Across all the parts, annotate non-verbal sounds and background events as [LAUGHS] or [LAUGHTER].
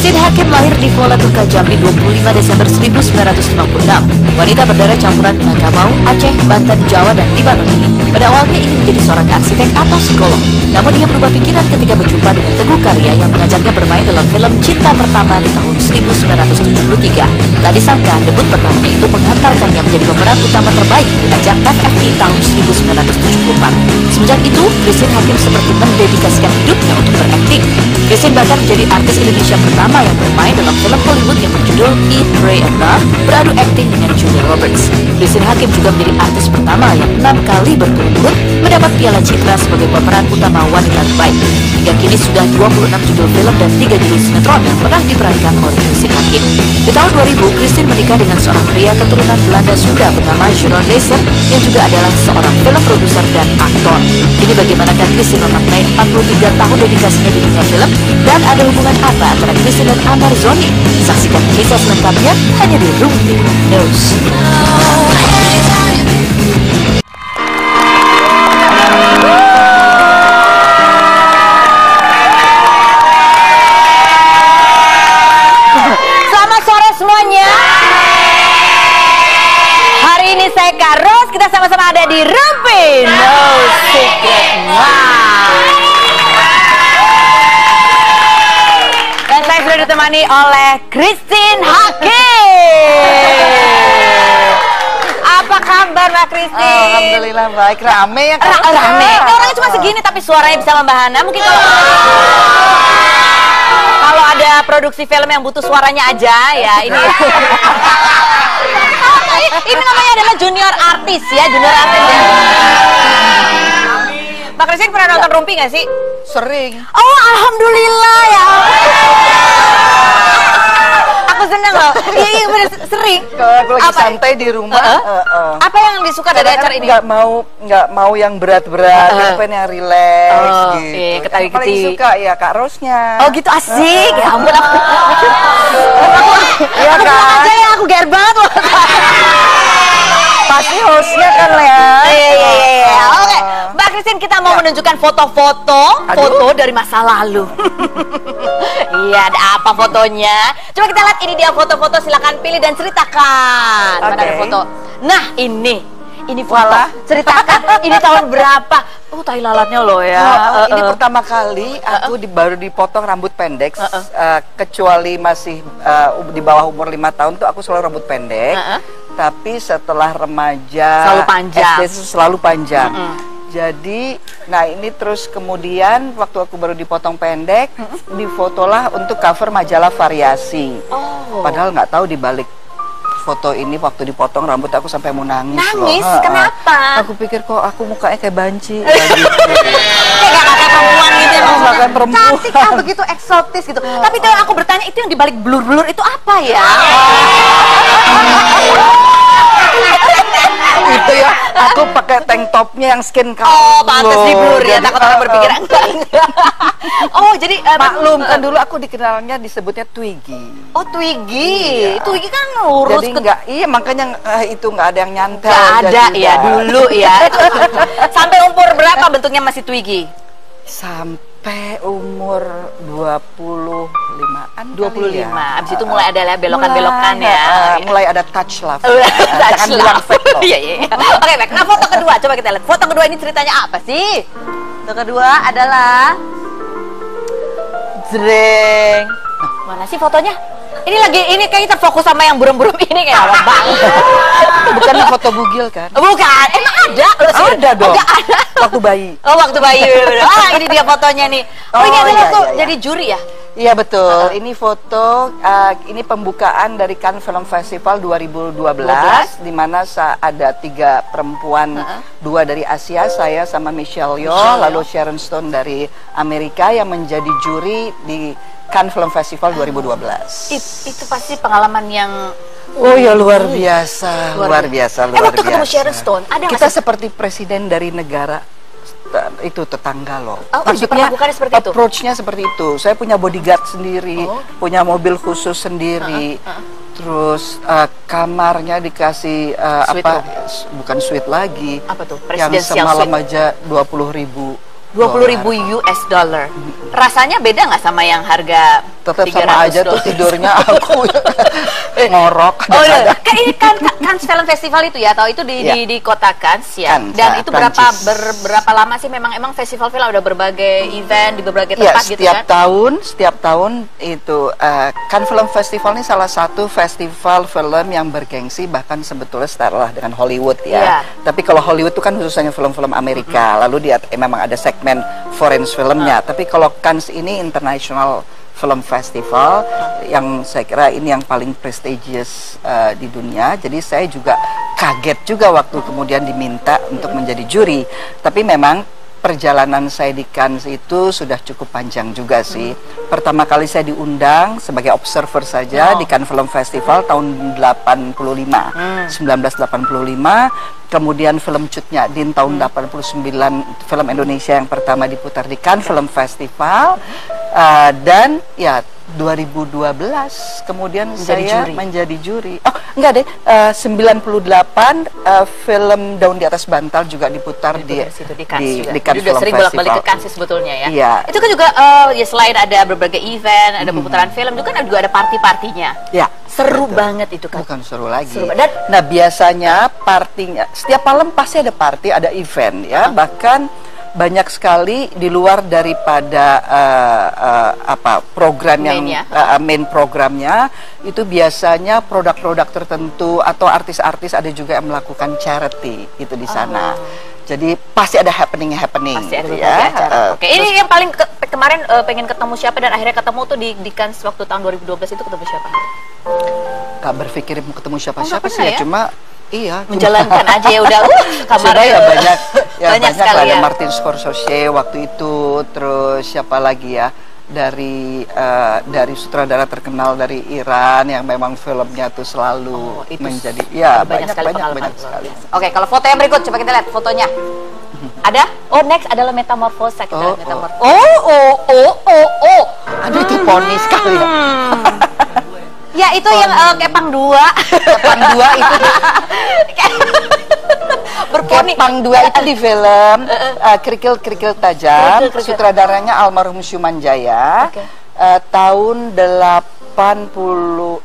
Christine Hakim lahir di Kuala Tunggal Jambi 25 Desember 1956. Wanita berdarah campuran Minangkabau, Aceh, Banten, Jawa, dan Libanon ini pada awalnya ingin menjadi seorang arsitek atau psikolog. Namun dia berubah pikiran ketika berjumpa dengan Teguh Karya yang mengajaknya bermain dalam film Cinta Pertama di tahun 1973. Tak disangka debut pertamanya itu mengantarkannya menjadi pemeran utama terbaik di ajang FFI tahun 1974. Semenjak itu, Christine Hakim seperti mendedikasikan hidupnya untuk berakting. Christine bahkan menjadi artis Indonesia pertama yang bermain dalam film Hollywood yang berjudul Eat, Pray, and Love beradu akting dengan Julia Roberts. Christine Hakim juga menjadi artis pertama yang enam kali berturut-turut mendapat piala citra sebagai pemeran utama wanita terbaik. Hingga kini sudah 26 judul film dan 3 judul sinetron yang pernah diperankan oleh Christine Hakim. Di tahun 2000, Christine menikah dengan seorang pria keturunan Belanda Sunda bernama Jeroen Lezer yang juga adalah seorang film produser dan aktor. Ini bagaimanakah Christine memaknai 43 tahun dedikasinya di dunia film dan ada hubungan apa antara Christine dan Amar Zoni? Saksikan kisah selengkapnya hanya di Rumpi News. Selamat sore semuanya. Hari ini saya Kak Ros, kita sama-sama ada di Rumpi No Secret Wow. Ditemani oleh Christine Hakim. Apa kabar Mbak Christine? Alhamdulillah baik, rame ya Ra- rame. Ini orangnya cuma segini tapi suaranya bisa membahana. Mungkin kalau kalau ada produksi film yang butuh suaranya aja ya ini. ini namanya adalah junior artis ya, junior artis ya. Mbak Christine pernah nonton Rumpi nggak sih? Sering. Oh, alhamdulillah ya. Aku seneng loh. Iya, iya bener sering. Kalau aku lagi Apa? santai di rumah, Heeh. eh, eh. Apa yang disuka dari acara ini? nggak mau nggak mau yang berat-berat, Heeh. aku pengen yang relax Oh, gitu. iya, Yang paling ketiwi. suka ya Kak Rosnya. Oh gitu asik, ya ampun aku. Iya Aku kan? aja ya, aku ger banget loh. Pasti hostnya kan ya. Iya iya iya. Oke, Mbak Christine kita mau menunjukkan foto-foto, foto dari masa lalu. [LAUGHS] Iya, ada apa fotonya? Coba kita lihat ini dia foto-foto, silakan pilih dan ceritakan. Mana Oke. ada foto? Nah, ini. Ini foto. Walah. Ceritakan [LAUGHS] ini tahun berapa? Oh, tai lalatnya loh ya. Oh, oh, Eh, ini eh. pertama kali aku di, baru dipotong rambut pendek, Heeh. eh, kecuali masih eh, di bawah umur lima tahun tuh aku selalu rambut pendek. Heeh. Tapi setelah remaja, Selalu panjang. SD itu selalu panjang. Mm-mm. Jadi, nah ini terus kemudian waktu aku baru dipotong pendek, difotolah untuk cover majalah variasi. Oh. Padahal nggak tahu di balik foto ini waktu dipotong rambut aku sampai mau nangis, loh. Nangis? Heeh. Kenapa? Aku pikir kok aku mukanya kayak banci. [LAUGHS] kayak gitu. Perempuan gitu ya maksudnya. perempuan. Cantik kan begitu eksotis gitu. Tapi kalau aku bertanya itu yang dibalik blur-blur itu apa ya? [LAUGHS] itu ya aku pakai tank topnya yang skin color Oh, pantas blur ya. Takut orang eh, berpikir eh. Oh, jadi eh, maklum kan dulu aku dikenalnya disebutnya Twiggy Oh, Twiggy. Twiggy kan lurus jadi ke enggak iya makanya eh, itu enggak ada yang nyantel Nggak ada ya dulu ya. [LAUGHS] Sampai umur berapa bentuknya masih Twiggy? sampai umur 25-an 25. kali ya. Abis itu mulai ada lah belokan-belokan Mulai, ya. mulai ada touch love [LAUGHS] Touch jangan bilang love. fake loh Iya, [LAUGHS] iya. iya. Oke, baik. Nah, foto kedua coba kita lihat. Foto kedua ini ceritanya apa sih? Foto kedua adalah Jreng. Nah, mana sih fotonya? Ini lagi ini kayak kita fokus sama yang burung-burung [LAUGHS] ini kayak apa banget. bukan foto bugil kan Bukan, emang ada loh sih. ada dong Oh, ada. waktu bayi Oh, waktu bayi. [LAUGHS] Ah, ini dia fotonya nih. Oh, ini Oh, adalah iya, iya, iya. jadi juri ya? Iya betul. Ini foto uh, ini pembukaan dari Cannes Film Festival 2012 di mana ada tiga perempuan, dua dari Asia, saya sama Michelle Yeoh, Michelle lalu Sharon Stone dari Amerika yang menjadi juri di Cannes Film Festival 2012. It- itu pasti pengalaman yang Oh ya luar biasa, Luar luar, biasa, Eh, luar waktu ketemu biasa. Sharon Stone, ada Kita seperti presiden dari negara. eh, itu tetangga loh. Oh, diperlakukannya seperti itu? approach-nya seperti itu. Saya punya bodyguard sendiri, Oh. punya mobil khusus sendiri. Terus eh, kamarnya dikasih Suite apa? room. Bukan suite lagi. Apa tuh? Yang semalam suite. aja 20 ribu 20 ribu US dollar. Rasanya beda nggak sama yang harga tetap 300 sama aja tuh tidurnya [LAUGHS] aku ngorok Oh, iya. kan ini kan Cannes Film Festival itu ya, atau itu di, Iya. di, di kota Cannes ya. Cannes, Dan ah, itu berapa ber- berapa lama sih memang emang festival film ada berbagai event di berbagai Ya, tempat gitu setiap kan? tahun, setiap tahun itu uh, kan film festival ini salah satu festival film yang bergengsi bahkan sebetulnya setara lah dengan Hollywood ya. Iya. Tapi kalau Hollywood itu kan khususnya film-film Amerika, lalu dia eh, memang ada segmen foreign filmnya. Tapi kalau Cannes ini international film festival yang saya kira ini yang paling prestigious uh, di dunia. Jadi saya juga kaget juga waktu kemudian diminta untuk menjadi juri. Tapi memang perjalanan saya di Cannes itu sudah cukup panjang juga sih. Pertama kali saya diundang sebagai observer saja di Cannes Film Festival tahun 85, 1985. Kemudian film Cut Din tahun 89 film Indonesia yang pertama diputar di Cannes Film Festival Uh, dan ya 2012 kemudian Menjadi saya juri. menjadi juri. Oh, enggak deh. uh, 98 uh, film Daun di atas bantal juga diputar di di situ di Cannes juga. di sering bolak-balik ke. Cannes sebetulnya ya. Iya. Itu kan juga eh, ya selain ada berbagai event, ada pemutaran film, juga kan juga ada party-partinya. Ya. Seru betul. banget itu kan. Bukan seru lagi. Seru banget. Dan- nah biasanya partinya setiap malam pasti ada party, ada event ya. Bahkan banyak sekali di luar daripada eh, eh, apa program yang Main ya. eh, main programnya itu biasanya produk-produk tertentu atau artis-artis ada juga yang melakukan charity itu di sana. Jadi pasti ada happening happening Oh. Pasti ada gitu ya. acara. Eh, Oke, ini yang paling ke- kemarin eh, pengen ketemu siapa dan akhirnya ketemu tuh di di Cannes waktu tahun 2012 itu ketemu siapa? nggak berpikir mau ketemu siapa-siapa nggak sih ya, ya? cuma iya cuma- Menjalankan [LAUGHS] aja ya udah. Uh, kamar Sudah ya banyak [LAUGHS] ya banyak banyak, sekali ada ya. Martin Scorsese waktu itu terus siapa lagi ya dari eh, dari sutradara terkenal dari Iran yang memang filmnya tuh selalu Oh, itu menjadi ya banyak banyak sekali banyak banyak sekali. Oke, kalau foto yang berikut coba kita lihat fotonya. [LAUGHS] Ada? Oh, next adalah metamorfosa kita Oh, lihat metamorfosa. Oh, oh, oh, oh, oh. Aduh itu poni sekali ya. Ya itu yang eh, kepang dua. Kepang dua itu [LAUGHS] [LAUGHS] Berponi. Kepang dua itu di film [LAUGHS] eh, Kerikil Kerikil Tajam, Kerikil-kerikil. sutradaranya almarhum Syuman Jaya. Oke. Eh, tahun 80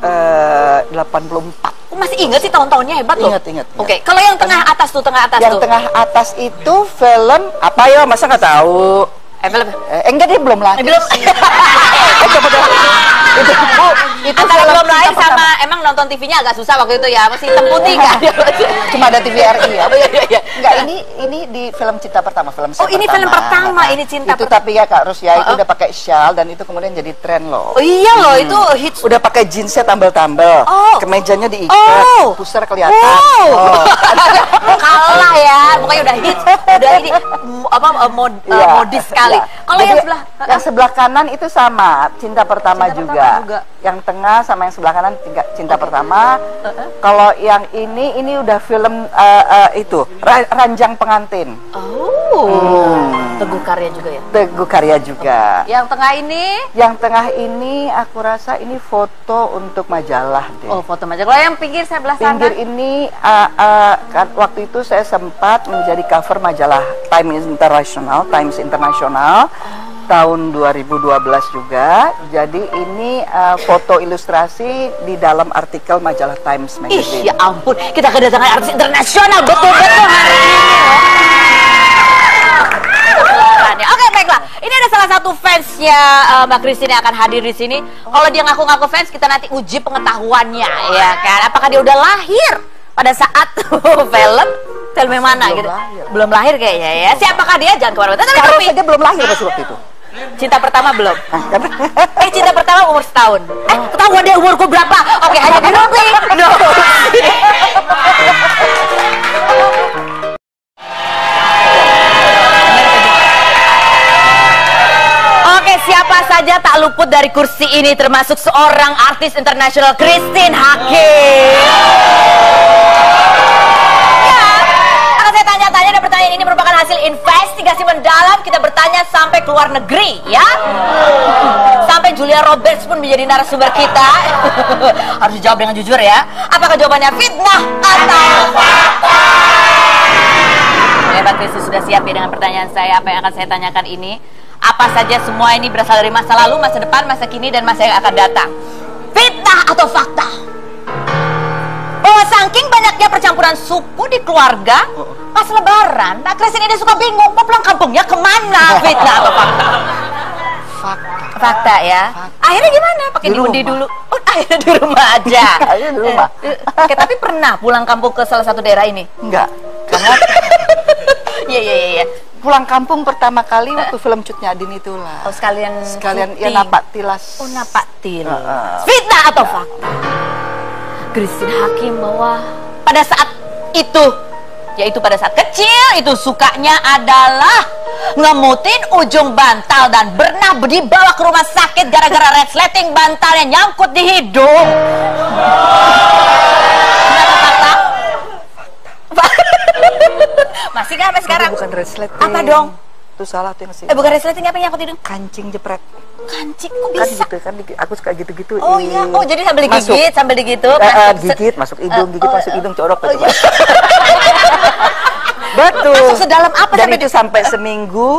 eh 84. Oh, masih ingat sih tahun-tahunnya hebat loh. Ingat, ingat, ingat. Oke, kalau yang tengah atas tuh, tengah atas Yang tuh. tengah atas itu film apa ya? Masa nggak tahu? Eh, film. Eh, enggak dia belum lahir. Eh, belum. [LAUGHS] Eh, coba deh. Itu itu film belum lahir pertama. sama emang nonton TV-nya agak susah waktu itu ya. Masih hitam putih kan? Cuma ada TVRI ya. Oh, iya, iya, iya. Enggak, ini ini di film cinta pertama, film saya Oh, ini film pertama, ini cinta Itu pertama. tapi ya Kak Rus ya, itu udah pakai shawl dan itu kemudian jadi tren loh. Oh iya loh, itu hits. Udah pakai jeansnya tambel-tambel, Oh. kemejanya diikat, Oh. pusar kelihatan. Wow. Oh. [LAUGHS] Kalah ya, pokoknya udah hits, udah ini apa eh, mod, eh, Iya, modis sekali. iya. Kalau yang sebelah yang sebelah kanan itu sama, cinta pertama Cinta juga. pertama juga. Yang tengah sama yang sebelah kanan cinta, cinta pertama. Kalau yang ini ini udah film eh, eh, itu Ra- Ranjang Pengantin. Oh, Teguh Karya juga ya. Teguh Karya juga. Yang tengah ini Yang tengah ini aku rasa ini foto untuk majalah deh. Oh, foto majalah. Kalau yang pinggir sebelah sana. Pinggir ini uh, uh, kan waktu itu saya sempat menjadi cover majalah Time International, Times International tahun 2012 juga. Jadi ini uh, foto ilustrasi di dalam artikel majalah Times Ih, Magazine. ya ampun, kita kedatangan artis internasional betul-betul hari ini. Oke, baiklah. Ini ada salah satu fansnya eh, Mbak Christine yang akan hadir di sini. Kalau dia ngaku-ngaku fans, kita nanti uji pengetahuannya, ya kan? Apakah dia udah lahir pada saat [LAUGHS] film? Film yang mana Belum gitu? lahir. Belum lahir kayaknya ya. Siapakah dia? Jangan ke mana-mana. Tapi, tapi saja belum lahir pas waktu itu. cinta pertama belum. [LAUGHS] Kan? Eh cinta pertama umur setahun. Eh ketahuan deh umurku berapa? Oke hanya di Rupi. [LAUGHS] No. Oke siapa saja tak luput dari kursi ini termasuk seorang artis internasional Christine Hakim. Ya, tanya-tanya dan pertanyaan ini merupakan hasil investigasi mendalam. Kita bertanya sampai ke luar negeri, ya. Sampai Julia Roberts pun menjadi narasumber kita. [LAUGHS] Harus dijawab dengan jujur ya. Apakah jawabannya fitnah atau fakta? Hebat Kristi sudah siap ya dengan pertanyaan saya Apa yang akan saya tanyakan ini Apa saja semua ini berasal dari masa lalu, masa depan, masa kini, dan masa yang akan datang Fitnah atau fakta? Saking banyaknya percampuran suku di keluarga Pas lebaran, Nak Kristin ini suka bingung Mau pulang kampungnya ke mana? Fitnah atau fakta? Fakta. Fakta ya Akhirnya gimana? Pakai Di diundi dulu Oh [LAUGHS] akhirnya di rumah aja [LAUGHS] Akhirnya di rumah. [LAUGHS] Oke, tapi pernah pulang kampung ke salah satu daerah ini? Enggak. Karena Iya, iya, iya iya. pulang kampung pertama kali waktu film Cut Nyadin itulah. Oh sekalian Sekalian ya napak tilas. Oh napak til. Heeh. Fitnah atau fakta? Christine Hakim bahwa pada saat itu, yaitu pada saat kecil itu sukanya adalah ngemutin ujung bantal dan pernah dibawa ke rumah sakit gara-gara resleting bantalnya nyangkut di hidung. Masih kan sampai sekarang? Bukan resleting. Apa dong? Itu salah tuh yang sih. Eh bukan resleting apa yang nyangkut hidung? Kancing jepret. Kancing kok Kan bisa? gitu kan aku suka gitu-gitu. Oh iya, oh jadi sambil Masuk. digigit, sambil digitu, Eh, eh, masuk gigit masuk hidung, Eh, gigit oh, masuk eh, hidung corok oh, betul. iya. [LAUGHS] Betul. Masuk sedalam apa Dan sampai itu sampai seminggu.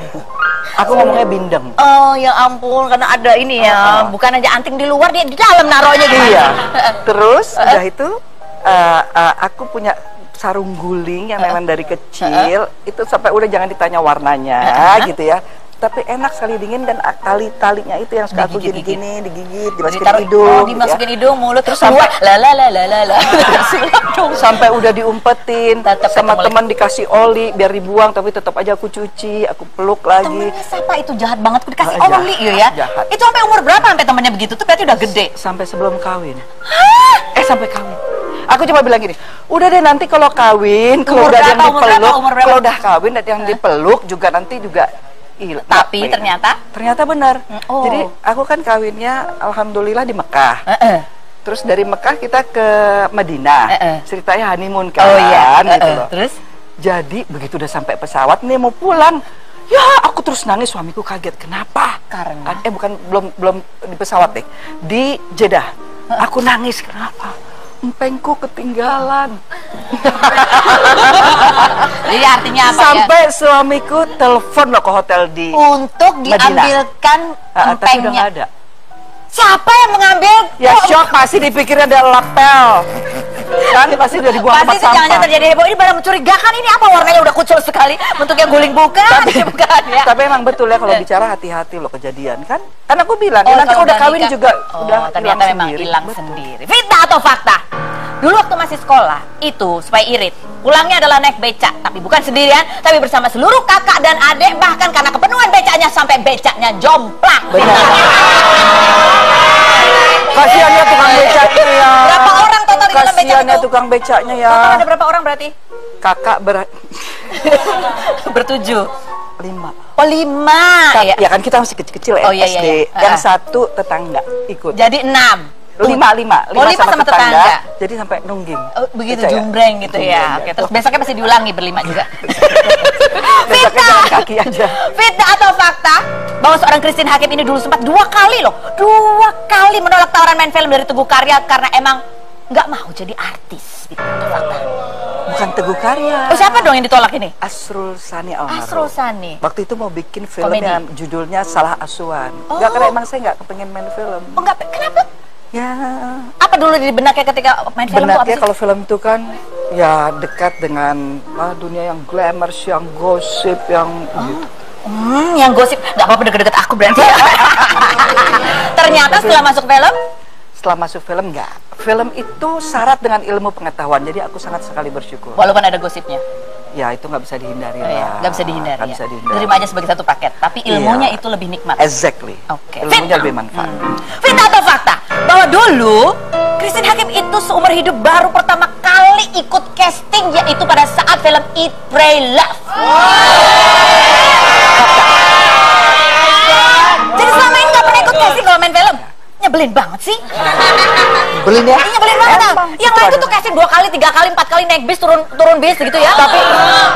[LAUGHS] aku ngomongnya bindeng. Oh ya ampun, karena ada ini ya, bukan aja anting di luar dia di dalam naruhnya gitu. Iya. [LAUGHS] Terus udah itu eh, eh, aku punya sarung guling yang memang dari kecil itu sampai udah jangan ditanya warnanya gitu ya. Tapi enak sekali dingin dan tali talinya itu yang suka aku Digigit-gigit. gini-gini digigit dimasukin Ditaruh, hidung. oh, dimasukin ya. hidung, mulut terus Sampai- la la la la la [LAUGHS] sampai udah diumpetin Tetep sama teman dikasih oli biar dibuang tapi tetap aja aku cuci aku peluk lagi Temennya siapa itu jahat banget, dikasih Ah, oli jahat, yuk ya. jahat. Itu sampai umur berapa sampai temennya begitu? Tuh berarti udah gede. sampai sebelum kawin eh sampai kawin aku cuma bilang gini udah deh nanti kalau kawin kalau udah yang dipeluk kalau udah kawin dan yang dipeluk juga nanti juga Tapi ya? ternyata ternyata benar oh. jadi aku kan kawinnya alhamdulillah di Mekah Heeh. terus dari Mekah kita ke Madinah Eh, eh. ceritanya honeymoon kan Oh iya, gitu Heeh. loh Terus? Jadi begitu udah sampai pesawat nih mau pulang, ya aku terus nangis suamiku kaget kenapa? Karena? eh bukan belum belum di pesawat deh di Jeddah. Aku nangis kenapa? Empengku ketinggalan. [LAUGHS] Jadi artinya apa ya? Sampai suamiku telepon loh ke hotel di Untuk diambilkan Ah, tapi udah empengnya. ada. Siapa yang mengambil? Ya shock pasti dipikirnya ada lapel. Kan pasti udah dibuang Pasti tempat sampah. terjadi heboh. Ini barang mencurigakan ini apa warnanya udah kucel sekali. Bentuknya guling bukan, tapi, [LAUGHS] bukan ya. tapi emang betul ya kalau bicara hati-hati loh kejadian kan kan aku bilang Oh, ya nanti udah kawin nikah- juga oh, udah ternyata memang hilang sendiri. Fitnah atau fakta? Dulu waktu masih sekolah, itu supaya irit. Pulangnya adalah naik becak, tapi bukan sendirian, tapi bersama seluruh kakak dan adik, bahkan karena kepenuhan becaknya sampai becaknya jomplang. Benar. [LAUGHS] Kasihan ya tukang becaknya ya. Berapa orang total di dalam becak Kasihan ya itu? tukang becaknya ya. Total ada berapa orang berarti? Kakak berat [LAUGHS] Bertujuh. lima. Oh lima. Ka- Ya. Ya kan kita masih kecil-kecil ya Oh, iya, iya, SD. iya. Yang Ah. satu tetangga ikut. Jadi enam. Lima, lima, Oh, lima sama tetangga. Jadi sampai nungging. Oh, begitu Percaya? jumbreng gitu ya. Jumbreng, Oke, terus besoknya pasti diulangi berlima juga. [LAUGHS] Besoknya jalan kaki aja. Fitnah atau fakta bahwa seorang Christine Hakim ini dulu sempat dua kali loh, dua kali menolak tawaran main film dari Teguh Karya karena emang nggak mau jadi artis. Fakta? Bukan Teguh Karya. Oh siapa dong yang ditolak ini? Asrul Sani Almarhum. Asrul Sani. Waktu itu mau bikin film Komedi. yang judulnya Salah Asuhan. Oh. Enggak karena emang saya nggak kepengen main film. Oh nggak, kenapa? Ya, Apa dulu di benaknya ketika main film sih? kalau film itu kan ya dekat dengan ah, dunia yang glamorous, yang gosip, yang gitu. Hmm, yang gosip nggak apa-apa deket-deket aku berarti. [LAUGHS] Ternyata setelah masuk film, Setelah masuk film enggak. Film itu syarat dengan ilmu pengetahuan. Jadi aku sangat sekali bersyukur. walaupun ada gosipnya, Ya itu nggak bisa dihindari oh, ya, lah. nggak bisa dihindari. Nggak ya. bisa dihindari. Terima aja sebagai satu paket, tapi ilmunya Iya. itu lebih nikmat. Exactly. Oke. Ilmunya Fitnah. lebih manfaat. Hmm. Fitnah atau fakta? Bahwa dulu Christine Hakim itu seumur hidup baru pertama kali ikut casting yaitu pada saat film Eat, Pray, Love. Jadi selama ini nggak pernah ikut casting kalau main film. Nyebelin banget sih. Belin ya? Iya nyebelin banget. Emang, Yang lain tuh casting dua kali, tiga kali, empat kali naik bis turun turun bis gitu ya. Tapi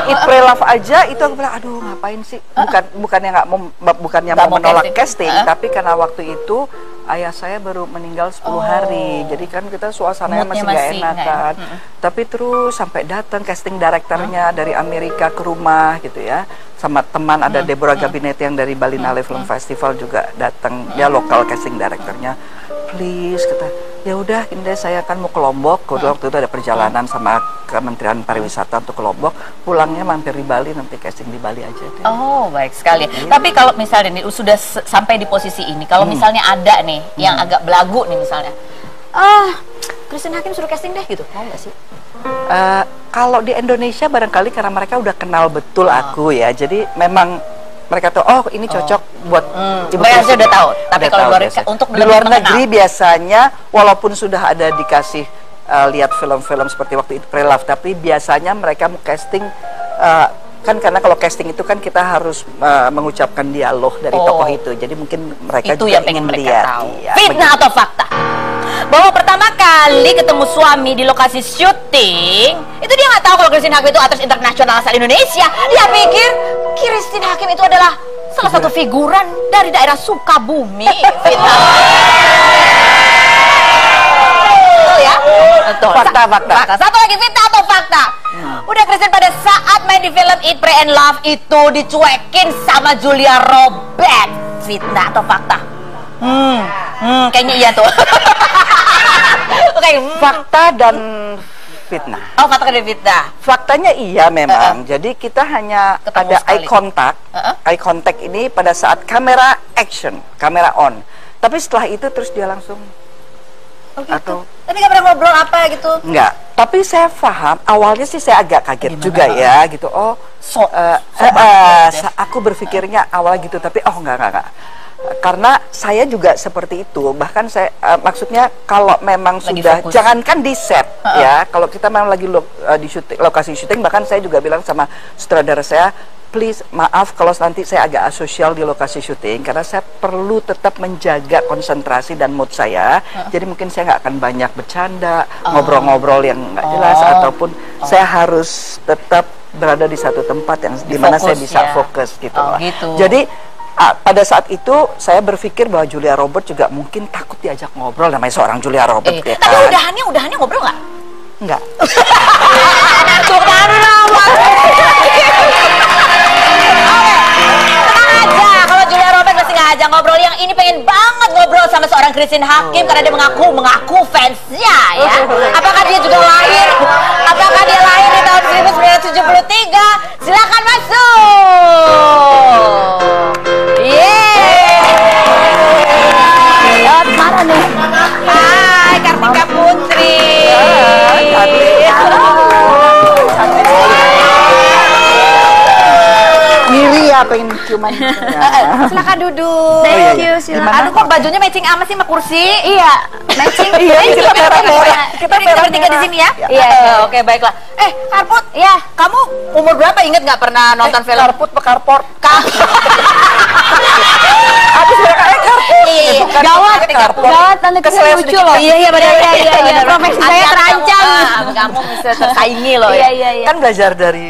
It Pray Love aja itu aku bilang aduh ngapain sih? Bukan bukannya nggak mau bukannya mau menolak casting. tapi karena waktu itu ayah saya baru meninggal 10 hari. Jadi kan kita suasananya Moodnya masih nggak masih enak nggak kan. Tapi terus sampai datang casting direkturnya dari Amerika ke rumah gitu ya. Sama teman ada Deborah Gabinetti yang dari Bali Nale Film Festival juga datang. Dia lokal casting direkturnya. Please kata, ya udah ini saya kan mau ke Lombok. Kebetulan waktu itu ada perjalanan sama Kementerian Pariwisata untuk ke Lombok. Pulangnya mampir di Bali nanti casting di Bali aja deh. Oh, baik sekali. Tapi kalau misalnya nih sudah sampai di posisi ini, kalau misalnya ada nih yang agak belagu nih misalnya. Ah, Christine Hakim suruh casting deh gitu. Mau nggak sih? Eh, kalau di Indonesia barangkali karena mereka udah kenal betul Ah. aku ya, jadi memang mereka tahu oh ini cocok buat Hmm, Ibu mereka Christine." udah tahu. Tapi Udah kalau tahu luar- biasanya. untuk di luar mengenal. negeri biasanya walaupun sudah ada dikasih eh, lihat film-film seperti waktu itu Prelove, tapi biasanya mereka mau casting eh, kan karena kalau casting itu kan kita harus eh, mengucapkan dialog dari Oh. tokoh itu, jadi mungkin mereka itu juga yang ingin mereka melihat. tahu. Iya, Fitnah atau fakta? Bahwa pertama kali ketemu suami di lokasi syuting, itu dia nggak tahu kalau Christine Hakim itu atas internasional asal Indonesia. Dia pikir Christine Hakim itu adalah salah satu figuran dari daerah Sukabumi. Fitnah. Betul ya? Betul. Fakta, fakta. Satu lagi fitnah atau fakta? Udah Christine pada saat main di film Eat, Pray and Love itu dicuekin sama Julia Roberts. Fitnah atau fakta? Hmm, hmm kayaknya iya tuh. [LAUGHS] Oke, hmm. fakta dan fitnah. Oh, fakta dan fitnah. Faktanya iya memang. Jadi kita hanya Ketemu ada sekali. eye contact. Eye contact ini pada saat kamera action, kamera on. Tapi setelah itu terus dia langsung Oh, gitu. Atau- Tapi nggak pernah ngobrol apa gitu. enggak. Tapi saya paham awalnya sih saya agak kaget Gimana? juga ya gitu. Oh, So- eh, so ya. sa- aku berpikirnya awal gitu tapi oh enggak enggak enggak. Karena saya juga seperti itu. Bahkan saya eh, maksudnya kalau memang Lagi sudah fokus. jangankan di set Uh-uh. ya, kalau kita memang lagi lo- eh, di syuting, lokasi syuting bahkan saya juga bilang sama sutradara saya please maaf kalau nanti saya agak asosial di lokasi syuting karena saya perlu tetap menjaga konsentrasi dan mood saya jadi mungkin saya nggak akan banyak bercanda ngobrol-ngobrol yang nggak jelas Oh. ataupun saya harus tetap berada di satu tempat yang di mana saya bisa ya. fokus gitu Oh, lah. gitu. jadi ah, pada saat itu saya berpikir bahwa Julia Robert juga mungkin takut diajak ngobrol namanya seorang Julia Robert Eh, ya tapi kan? udahannya udahannya ngobrol nggak? enggak Tepuk tangan nggak ngobrol. Yang ini pengen banget ngobrol sama seorang Christine Hakim karena dia mengaku mengaku fansnya ya. Apakah dia juga lahir? Apakah dia lahir di tahun 1973? Silakan masuk. Mana nih? Hai, Kartika Putri. Ngiri ya pengen ciuman [LAUGHS] Silakan duduk. Thank iya, you, iya. silakan. Aduh kok bajunya matching amat sih sama kursi? Iya, matching. [LAUGHS] Iya, kita merah-merah. Kita kita bertiga di sini ya? Iya. Eh, Oke, baiklah. Eh, Karput. Iya. Kamu umur berapa inget nggak pernah nonton film? Karput pe karport [LAUGHS] Karput. Aku sebenarnya karput Iya, kan Gawat, gawat, tante Kesel lucu loh. Iya, iya benar. Iya, iya, iya. Profesi saya terancam. kamu. Ah, Kamu bisa tersaingi loh Iya, ya. iya, iya. Kan belajar dari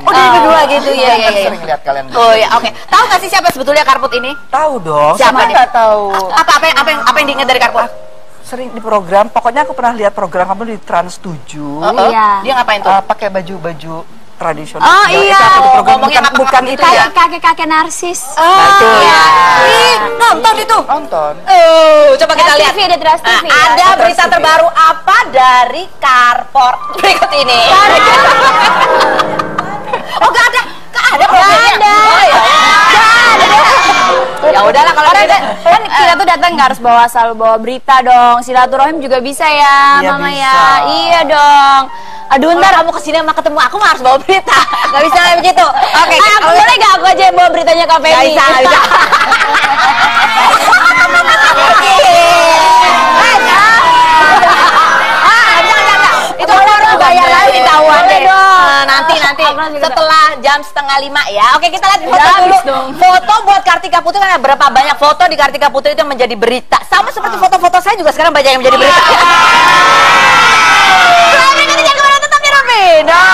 Oh, dari berdua gitu ya, iya, iya. Sering lihat kalian Oh ya, oke. Tahu nggak sih siapa sebetulnya Karput ini? Tahu dong Siapa dia? nggak tahu Apa apa yang apa yang apa yang diingat dari Karput? Sering di program Pokoknya aku pernah lihat program kamu di Trans 7 Oh, Iya. Dia ngapain tuh? Uh, pakai baju-baju tradisional. Oh, Ya, iya. Ngomongnya bukan, bukan apa itu gitu ya. ya? Kakek-kakek narsis. Nah, itu iya. ya. Ih, nonton itu. Nonton. Oh, coba kita lihat. TV, ada Trans TV, Nah, ya. ada berita TV. terbaru apa dari Karport berikut ini? [LAUGHS] oh, gak ada. Gak ada ada. Oh, ya. Ya udahlah kalau Karena gitu. kan, kita tuh datang nggak harus bawa selalu bawa berita dong. Silaturahim juga bisa ya, Iya, Mama bisa. ya. Iya dong. Aduh Ntar kamu ke sini sama ketemu aku mah harus bawa berita. [LAUGHS] Gak bisa kayak begitu. Oke, Ah, aku boleh gak aku aja yang bawa beritanya Kak Gak Feni? bisa, gak bisa. [LAUGHS] [LAUGHS] Ah, jangan, jangan. Itu Boleh baru dong, bayar boleh. lagi Boleh deh. Nah, nanti nanti setelah jam setengah lima ya. Oke kita lihat foto Udah dulu. dong. Foto buat Kartika Putri kan ada berapa banyak foto di Kartika Putri itu yang menjadi berita. Sama seperti foto-foto saya juga sekarang banyak yang menjadi berita. Selamat berikutnya ke mana tetap di Raffi. No.